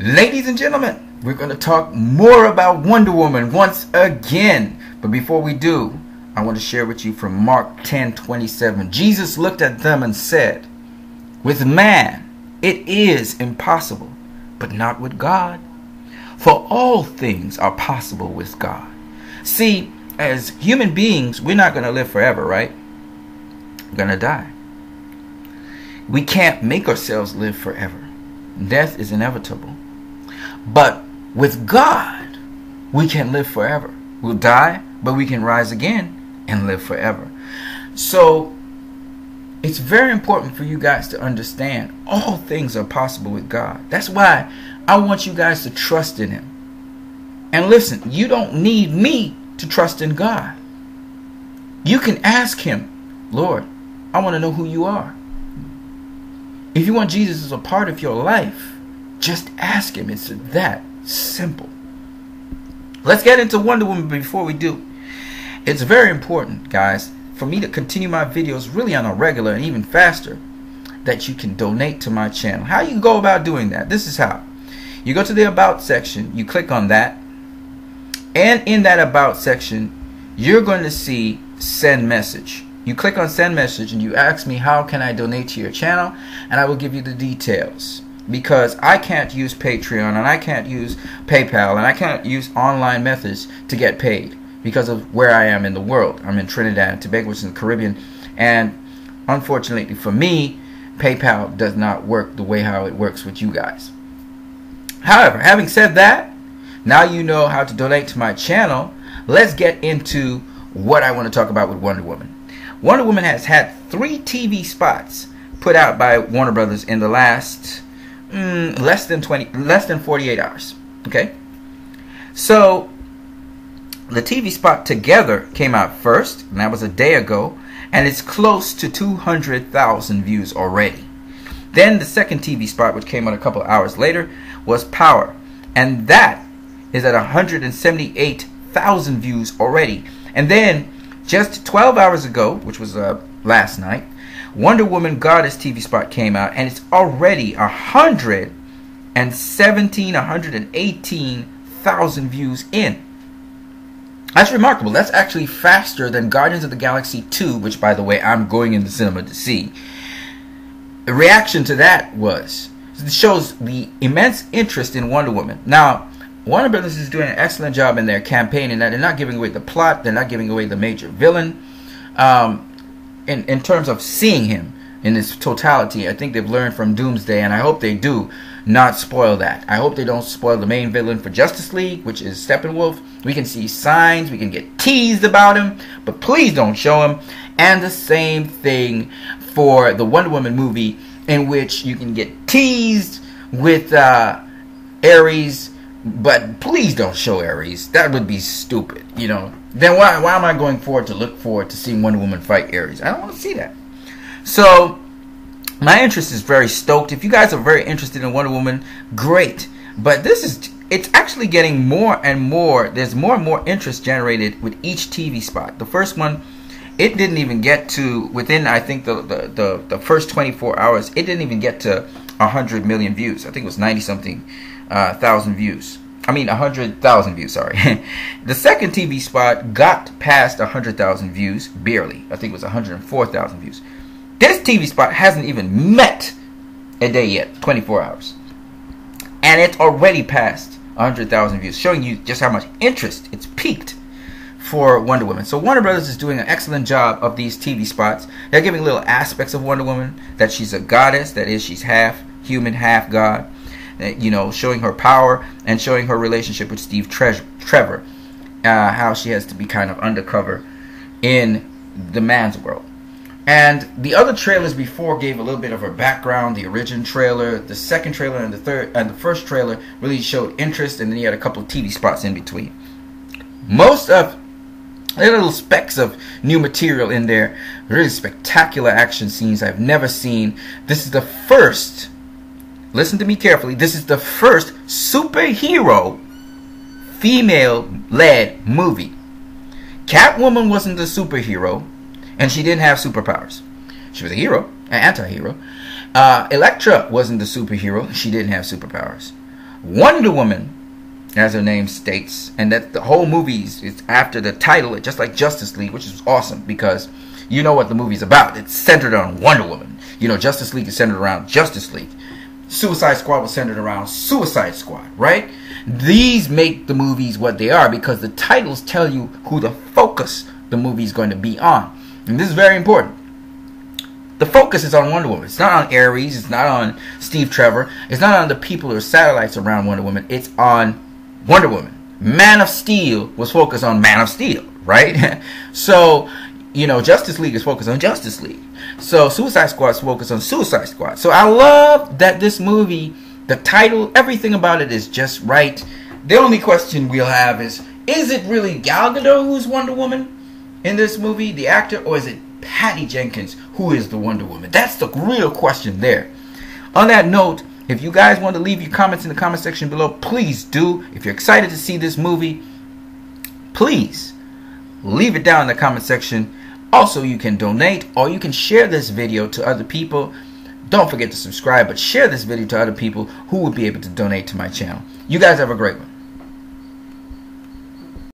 Ladies and gentlemen, we're going to talk more about Wonder Woman once again. But before we do, I want to share with you from Mark 10 27. Jesus looked at them and said, With man, it is impossible, but not with God. For all things are possible with God. See, as human beings, we're not going to live forever, right? We're going to die. We can't make ourselves live forever. Death is inevitable. But with God, we can live forever. We'll die, but we can rise again and live forever. So it's very important for you guys to understand all things are possible with God. That's why I want you guys to trust in Him. And listen, you don't need me to trust in God. You can ask Him, Lord, I want to know who you are. If you want Jesus as a part of your life, just ask him. It's that simple. Let's get into Wonder Woman before we do. It's very important, guys, for me to continue my videos really on a regular and even faster that you can donate to my channel. How you go about doing that? This is how. You go to the About section, you click on that, and in that About section, you're going to see Send Message. You click on Send Message and you ask me how can I donate to your channel, and I will give you the details because I can't use Patreon and I can't use PayPal and I can't use online methods to get paid because of where I am in the world. I'm in Trinidad and Tobago, which is in the Caribbean, and unfortunately for me, PayPal does not work the way how it works with you guys. However, having said that, now you know how to donate to my channel. Let's get into what I want to talk about with Wonder Woman. Wonder Woman has had three TV spots put out by Warner Brothers in the last mm, less than 20 less than 48 hours okay? So the TV spot together came out first and that was a day ago and it's close to 200,000 views already. Then the second TV spot which came out a couple hours later was Power and that is at 178,000 views already. And then just 12 hours ago which was uh, last night Wonder Woman Goddess TV spot came out and it's already a hundred and seventeen, hundred and eighteen thousand views in. That's remarkable. That's actually faster than Guardians of the Galaxy 2, which by the way I'm going in the cinema to see. The reaction to that was it shows the immense interest in Wonder Woman. Now, Warner Brothers is doing an excellent job in their campaign in that they're not giving away the plot, they're not giving away the major villain. Um, in, in terms of seeing him in his totality, I think they've learned from Doomsday, and I hope they do not spoil that. I hope they don't spoil the main villain for Justice League, which is Steppenwolf. We can see signs, we can get teased about him, but please don't show him. And the same thing for the Wonder Woman movie, in which you can get teased with uh, Ares, but please don't show Ares. That would be stupid, you know. Then why why am I going forward to look forward to seeing Wonder Woman fight Ares? I don't want to see that. So my interest is very stoked. If you guys are very interested in Wonder Woman, great. But this is it's actually getting more and more. There's more and more interest generated with each TV spot. The first one, it didn't even get to within I think the the, the, the first 24 hours. It didn't even get to 100 million views. I think it was 90 something uh, thousand views. I mean, 100,000 views, sorry. the second TV spot got past 100,000 views, barely. I think it was 104,000 views. This TV spot hasn't even met a day yet, 24 hours. And it's already passed 100,000 views, showing you just how much interest it's piqued for Wonder Woman. So Warner Brothers is doing an excellent job of these TV spots. They're giving little aspects of Wonder Woman, that she's a goddess, that is, she's half human, half god you know, showing her power and showing her relationship with Steve Tre- Trevor, uh, how she has to be kind of undercover in the man's world. And the other trailers before gave a little bit of her background. The original trailer, the second trailer, and the third and the first trailer really showed interest, and then you had a couple of TV spots in between. Most of there are little specks of new material in there. Really spectacular action scenes I've never seen. This is the first listen to me carefully. This is the first superhero female led movie. Catwoman wasn't a superhero, and she didn't have superpowers. She was a hero, an anti hero. Uh, Elektra wasn't a superhero, she didn't have superpowers. Wonder Woman, as her name states, and that the whole movie is after the title, it just like Justice League, which is awesome because you know what the movie's about. It's centered on Wonder Woman. You know, Justice League is centered around Justice League. Suicide Squad was centered around Suicide Squad, right? These make the movies what they are because the titles tell you who the focus the movie is going to be on. And this is very important. The focus is on Wonder Woman. It's not on Ares. It's not on Steve Trevor. It's not on the people or satellites around Wonder Woman. It's on Wonder Woman. Man of Steel was focused on Man of Steel, right? so, you know, Justice League is focused on Justice League. So, Suicide Squad is focused on Suicide Squad. So, I love that this movie, the title, everything about it is just right. The only question we'll have is is it really Gal Gadot who's Wonder Woman in this movie, the actor, or is it Patty Jenkins who is the Wonder Woman? That's the real question there. On that note, if you guys want to leave your comments in the comment section below, please do. If you're excited to see this movie, please leave it down in the comment section. Also, you can donate or you can share this video to other people. Don't forget to subscribe, but share this video to other people who would be able to donate to my channel. You guys have a great one.